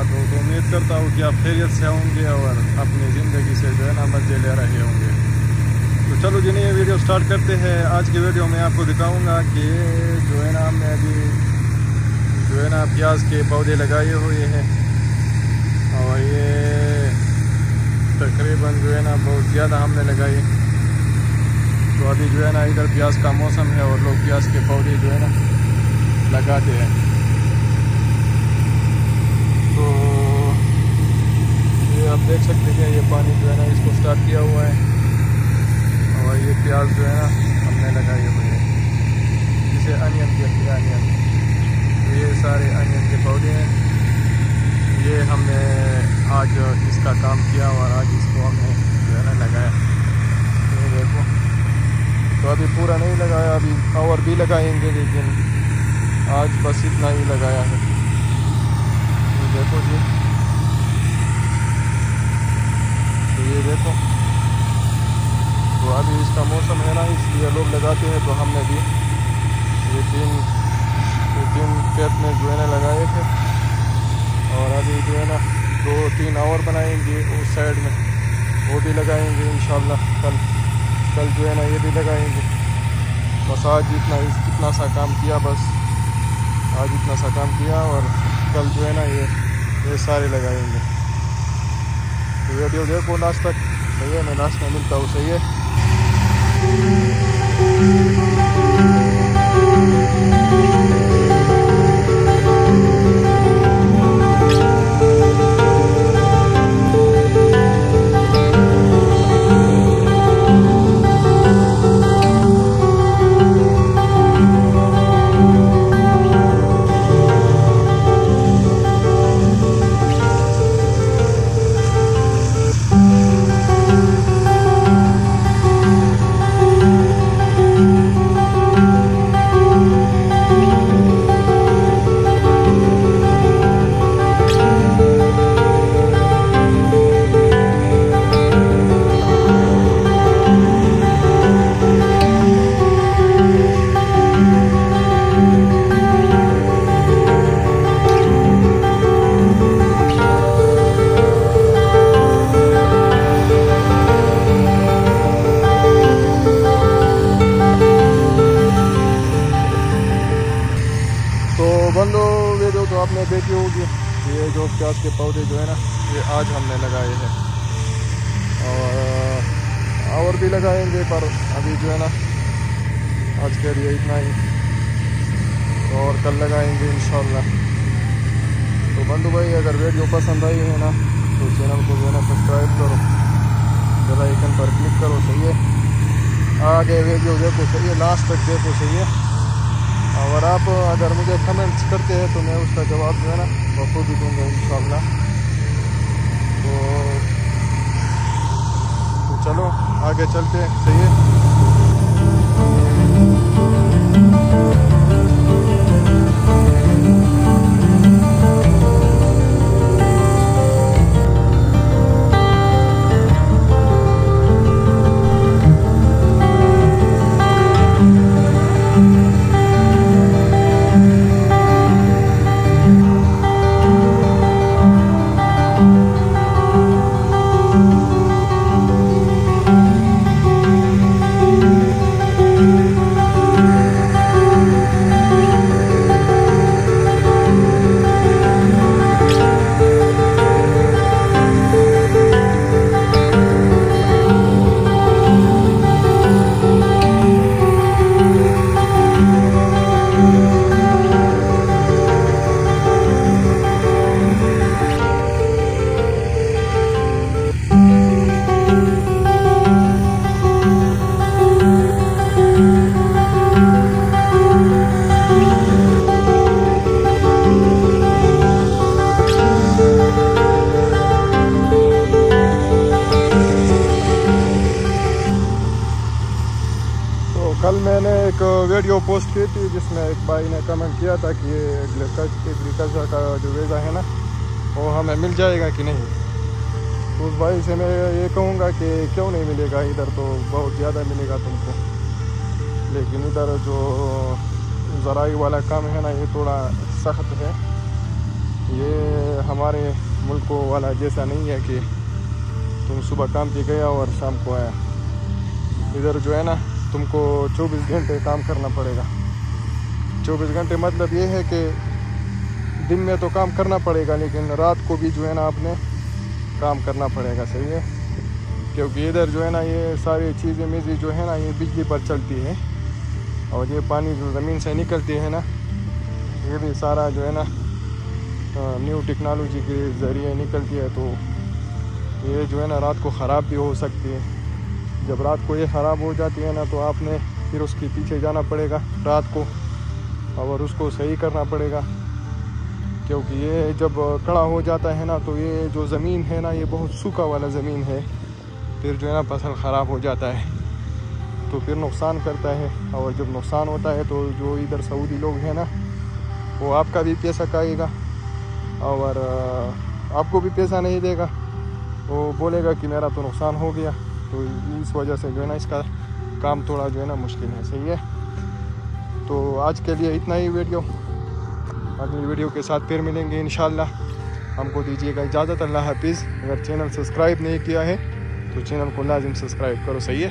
मुलाकात हो तो उम्मीद करता हूँ कि आप खैरियत से होंगे और अपनी ज़िंदगी से जो है ना मज़े ले रहे होंगे। तो चलो जिन्हें ये वीडियो स्टार्ट करते हैं। आज की वीडियो में आपको दिखाऊँगा कि जो है ना, हमने अभी जो है ना प्याज के पौधे लगाए हुए हैं और ये तकरीबन जो है ना बहुत ज़्यादा हमने लगाए। तो अभी जो है ना इधर प्याज का मौसम है और लोग प्याज के पौधे जो है ना लगाते हैं तो ये आप देख सकते हैं, ये पानी जो है ना इसको स्टार्ट किया हुआ है। और ये प्याज जो है ना, हमने लगाए हुए हैं। जिसे अनियन हैं अनियन ये सारे अनियन के पौधे हैं। ये हमने आज इसका काम किया और आज इसको हमने जो है ना लगाया। ये देखो। तो अभी पूरा नहीं लगाया, अभी और भी लगाएँगे, लेकिन आज बस इतना ही लगाया है। देखो जी। देखो। तो अभी इसका मौसम है ना, इसलिए लोग लगाते हैं तो हमने भी ये तीन ये तीन खेत में जो है ना लगाए थे। और अभी जो है ना, दो, तीन और बनाएँगे उस साइड में। वो भी लगाएँगे इन कल कल जो है ना ये भी लगाएँगे। बस आज इतना इतना सा काम किया, बस। आज इतना सा काम किया और कल जो है ना ये ये सारे लगाएँगे। वीडियो देखो लास्ट तक सही है मैं लास्ट में मिलता हूँ सही है आपने देखी होगी, ये जो प्याज के पौधे जो है ना, ये आज हमने लगाए हैं। और और भी लगाएँगे, पर अभी जो है ना, आज के लिए इतना ही। तो और कल लगाएँगे इन तो बंधु भाई, अगर वीडियो पसंद आई है ना तो चैनल को जो है ना, सब्सक्राइब करो। बेल आइकन पर क्लिक करो, सही है। आगे वीडियो देखो, सही है। लास्ट तक देखो, सही है। और आप अगर मुझे कमेंट्स करते हैं तो मैं उसका जवाब जो है ना बखूबी दूँगा इन तो, तो चलो आगे चलते हैं। सही है? कल मैंने एक वीडियो पोस्ट की थी जिसमें एक भाई ने कमेंट किया था कि ये एग्रीकल्चर का जो वीज़ा है ना, वो हमें मिल जाएगा कि नहीं? तो उस भाई से मैं ये कहूँगा कि क्यों नहीं मिलेगा? इधर तो बहुत ज़्यादा मिलेगा तुमको। लेकिन इधर जो ज़राई वाला काम है ना, ये थोड़ा सख्त है। ये हमारे मुल्क वाला जैसा नहीं है कि तुम सुबह काम पे गया और शाम को आया। इधर जो है ना तुमको 24 घंटे काम करना पड़ेगा। 24 घंटे मतलब ये है कि दिन में तो काम करना पड़ेगा, लेकिन रात को भी जो है ना आपने काम करना पड़ेगा, सही है? क्योंकि इधर जो है ना ये सारी चीज़ें मेज़ी जो है ना ये बिजली पर चलती है, और ये पानी जो ज़मीन से निकलती है ना, ये भी सारा जो है ना न्यू टेक्नोलॉजी के ज़रिए निकलती है तो ये जो है ना रात को ख़राब भी हो सकती है। जब रात को ये ख़राब हो जाती है ना तो आपने फिर उसके पीछे जाना पड़ेगा रात को और उसको सही करना पड़ेगा। क्योंकि ये जब कड़ा हो जाता है ना तो ये जो ज़मीन है ना, ये बहुत सूखा वाला ज़मीन है। फिर जो है ना, फ़सल ख़राब हो जाता है। तो फिर नुकसान करता है और जब नुकसान होता है तो जो इधर सऊदी लोग हैं ना, वो आपका भी पैसा खाएगा और आपको भी पैसा नहीं देगा। वो बोलेगा कि मेरा तो नुकसान हो गया। तो इस वजह से जो है ना इसका काम थोड़ा जो है ना मुश्किल है, सही है? तो आज के लिए इतना ही वीडियो। अगली वीडियो के साथ फिर मिलेंगे इन हमको दीजिएगा इजाज़त, अल्लाह हाफिज़। अगर चैनल सब्सक्राइब नहीं किया है तो चैनल को लाजिम सब्सक्राइब करो, सही है?